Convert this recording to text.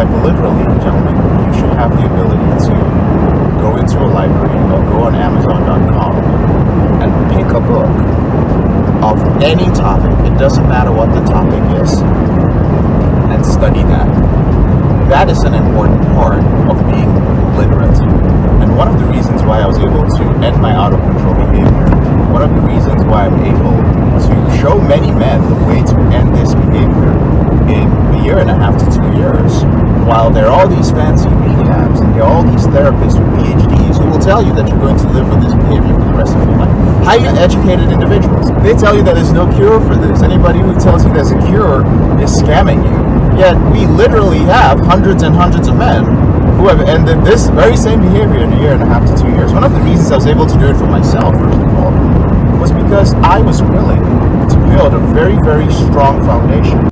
like literally, gentlemen, you should have the ability to go into a library or go on Amazon.com and pick a book of any topic. It doesn't matter what the topic is, and study that. That is an important part of being literate. And one of the reasons why I was able to end my out of control behavior, one of the reasons why I'm able to show many men the way to end this behavior in a year and a half to two years, while there are all these fancy rehabs and there are all these therapists with PhDs who will tell you that you're going to live with this behavior for the rest of your life. Highly educated individuals, they tell you that there's no cure for this. Anybody who tells you there's a cure is scamming you. Yet we literally have hundreds and hundreds of men who have ended this very same behavior in a year and a half to two years. One of the reasons I was able to do it for myself, first of all, was because I was willing to build a very, very strong foundation.